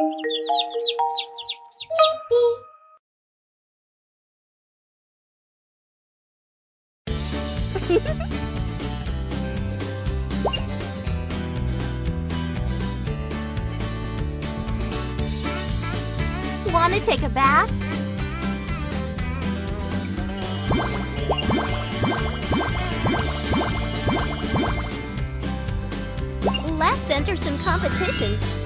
Want to take a bath? Let's enter some competitions.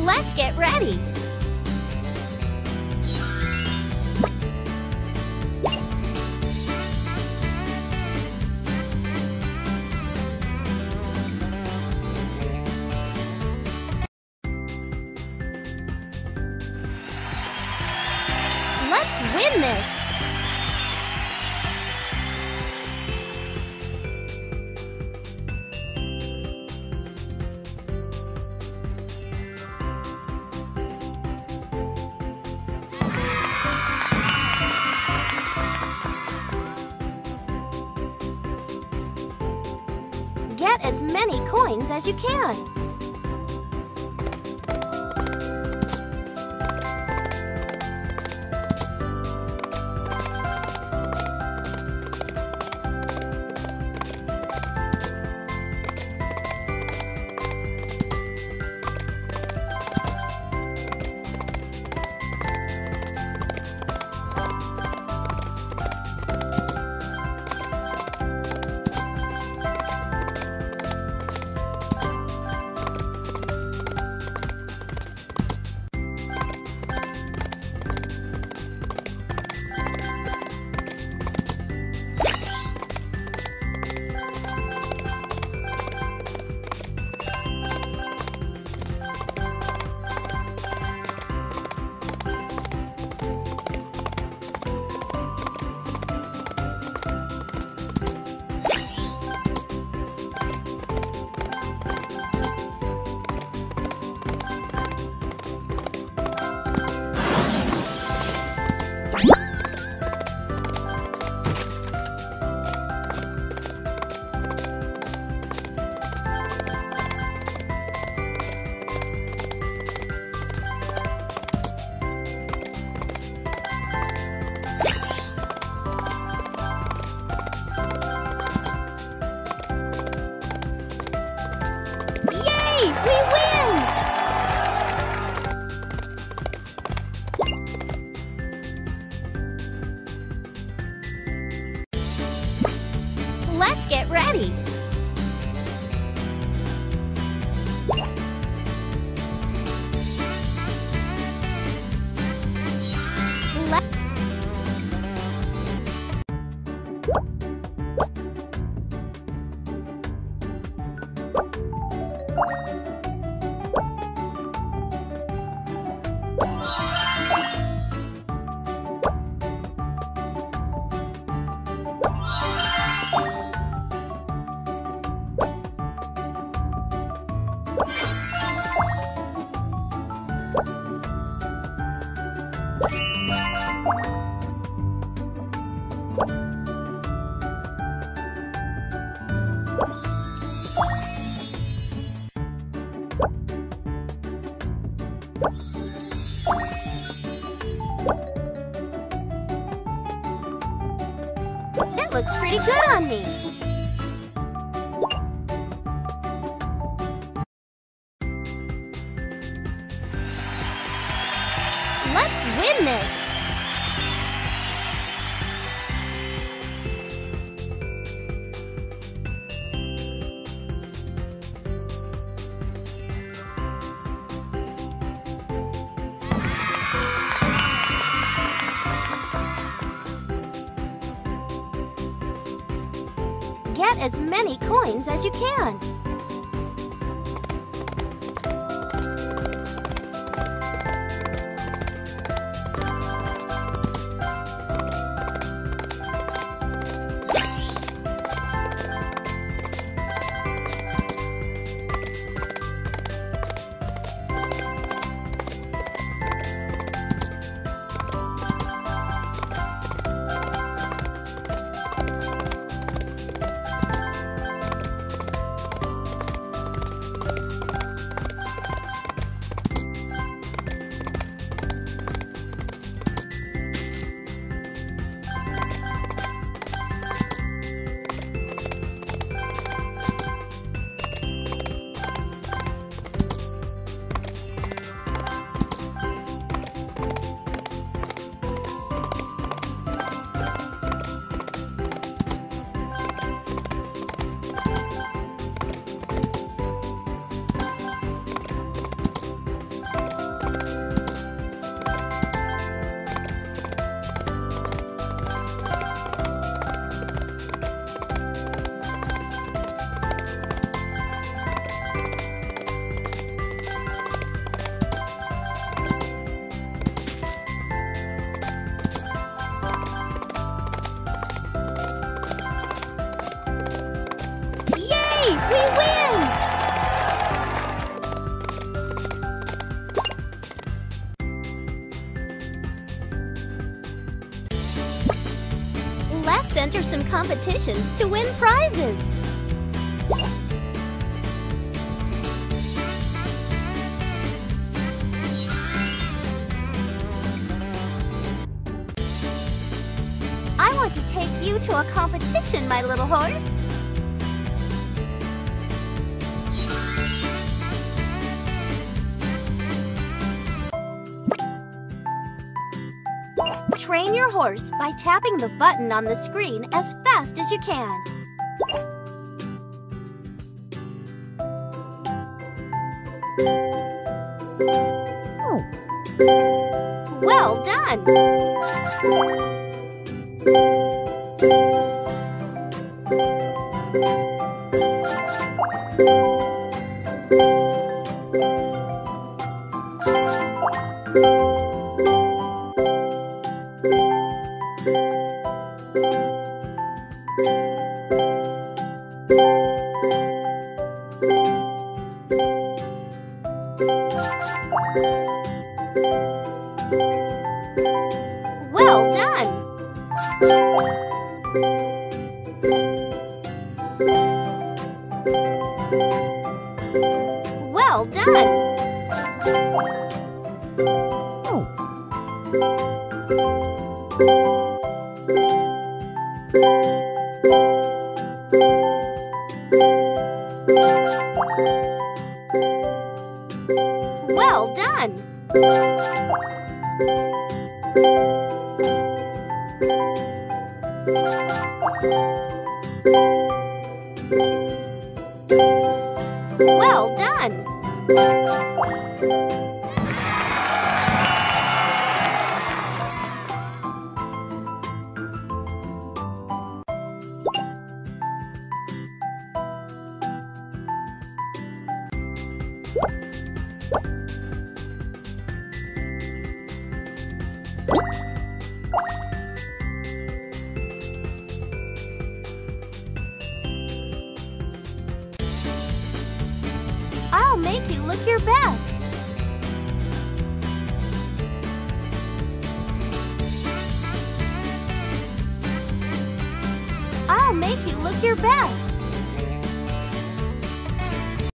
Let's get ready. Let's win this. Get as many coins as you can. That looks pretty good on me. Let's win this! As many coins as you can. Competitions to win prizes. I want to take you to a competition, my little horse. Train your horse by tapping the button on the screen as fast as you can. Well done! Well done! Well done! Well Well done! Look your best. I'll make you look your best.